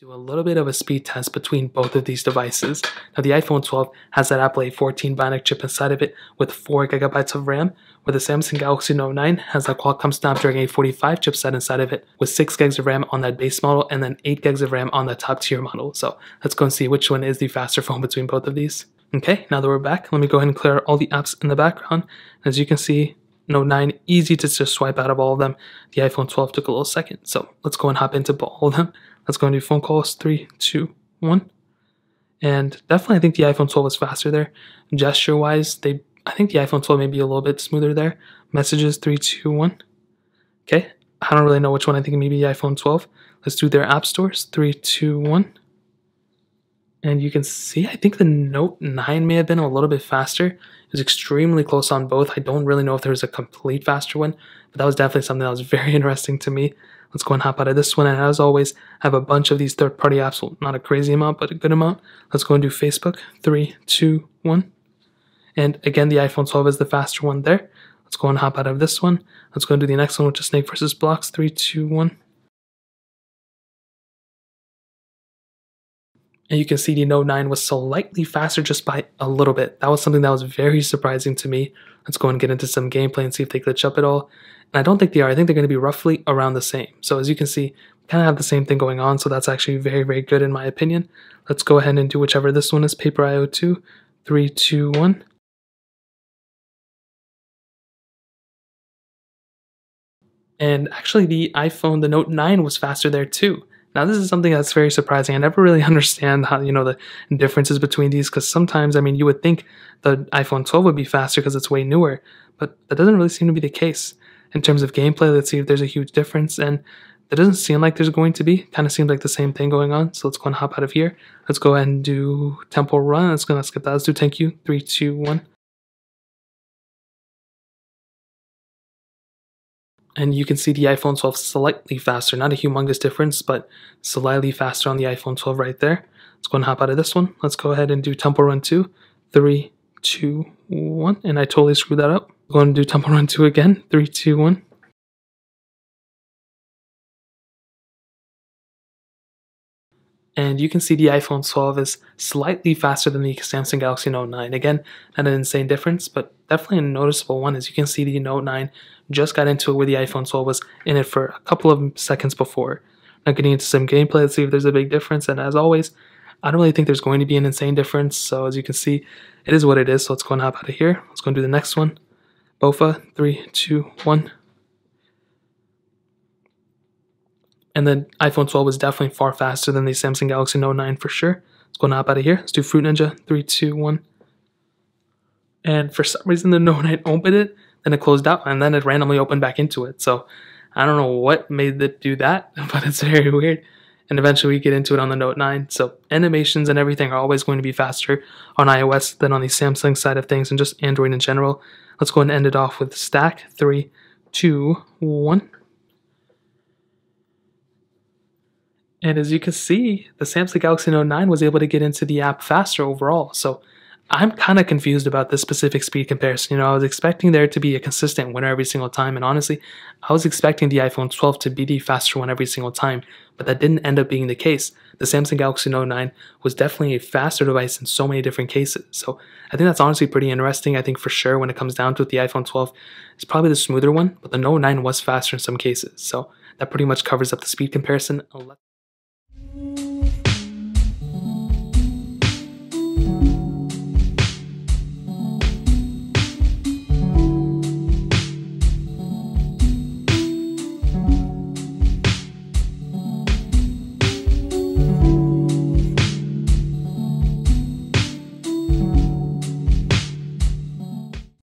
do a little bit of a speed test between both of these devices. Now the iPhone 12 has that Apple A14 Bionic chip inside of it with 4 gigabytes of RAM, where the Samsung Galaxy Note 9 has that Qualcomm Snapdragon 845 chipset inside of it with 6 gigs of RAM on that base model and then 8 gigs of RAM on the top tier model. So let's go and see which one is the faster phone between both of these. Okay, now that we're back, let me go ahead and clear all the apps in the background. As you can see, Note 9, easy to just swipe out of all of them. The iPhone 12 took a little second. So let's go and hop into all of them. Let's go and do phone calls. Three, two, one. And definitely, I think the iPhone 12 was faster there. Gesture wise, they I think the iPhone 12 may be a little bit smoother there. Messages, three, two, one. Okay. I don't really know which one. I think maybe the iPhone 12. Let's do their app stores. Three, two, one. And you can see, I think the Note 9 may have been a little bit faster. It was extremely close on both. I don't really know if there was a complete faster one, but that was definitely something that was very interesting to me. Let's go and hop out of this one. And as always, I have a bunch of these third party apps. Well, not a crazy amount, but a good amount. Let's go and do Facebook. Three, two, one. And again, the iPhone 12 is the faster one there. Let's go and hop out of this one. Let's go and do the next one, which is Snake versus Blocks. Three, two, one. And you can see the Note 9 was slightly faster just by a little bit. That was something that was very surprising to me. Let's go and get into some gameplay and see if they glitch up at all. And I don't think they are. I think they're going to be roughly around the same. So as you can see, kind of have the same thing going on. So that's actually very, very good in my opinion. Let's go ahead and do whichever this one is, Paper IO 2. 3, 2, 1. And actually the iPhone, the Note 9 was faster there too. Now, this is something that's very surprising. I never really understand how, you know, the differences between these because sometimes, I mean, you would think the iPhone 12 would be faster because it's way newer, but that doesn't really seem to be the case. In terms of gameplay, let's see if there's a huge difference. And it doesn't seem like there's going to be. Kind of seems like the same thing going on. So let's go and hop out of here. Let's go ahead and do Temple Run. Let's go and skip that. Let's do Thank You. Three, two, one. And you can see the iPhone 12 slightly faster, not a humongous difference, but slightly faster on the iPhone 12 right there. Let's go and hop out of this one. Let's go ahead and do Temple Run 2. 3, 2, 1. And I totally screwed that up. Go and do Temple Run 2 again. 3, 2, 1. And you can see the iPhone 12 is slightly faster than the Samsung Galaxy Note 9. Again, not an insane difference, but definitely a noticeable one. As you can see, the Note 9 just got into it where the iPhone 12 was in it for a couple of seconds before. Now getting into some gameplay, let's see if there's a big difference. And as always, I don't really think there's going to be an insane difference. So as you can see, it is what it is. So let's go and hop out of here. Let's go and do the next one. BOFA, three, two, one. And then iPhone 12 is definitely far faster than the Samsung Galaxy Note 9 for sure. Let's go and hop out of here. Let's do Fruit Ninja. Three, two, one. And for some reason, the Note 9 opened it, then it closed out, and then it randomly opened back into it. So I don't know what made it do that, but it's very weird. And eventually we get into it on the Note 9. So animations and everything are always going to be faster on iOS than on the Samsung side of things and just Android in general. Let's go and end it off with stack. Three, two, one. And as you can see, the Samsung Galaxy Note 9 was able to get into the app faster overall. So I'm kind of confused about this specific speed comparison. You know, I was expecting there to be a consistent winner every single time, and honestly, I was expecting the iPhone 12 to be the faster one every single time, but that didn't end up being the case. The Samsung Galaxy Note 9 was definitely a faster device in so many different cases. So I think that's honestly pretty interesting. I think for sure when it comes down to it, the iPhone 12 is probably the smoother one, but the Note 9 was faster in some cases. So that pretty much covers up the speed comparison.